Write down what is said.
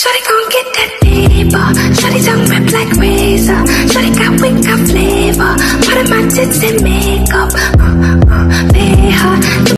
Shorty gon' get that paper. Shorty tongue rip like razor. Shorty got wink, got flavor. Part of my tits and makeup.